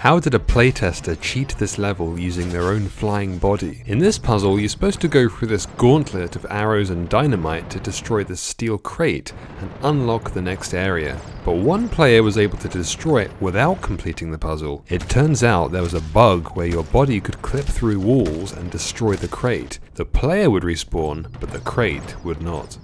How did a playtester cheat this level using their own flying body? In this puzzle, you're supposed to go through this gauntlet of arrows and dynamite to destroy the steel crate and unlock the next area. But one player was able to destroy it without completing the puzzle. It turns out there was a bug where your body could clip through walls and destroy the crate. The player would respawn, but the crate would not.